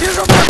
凭什么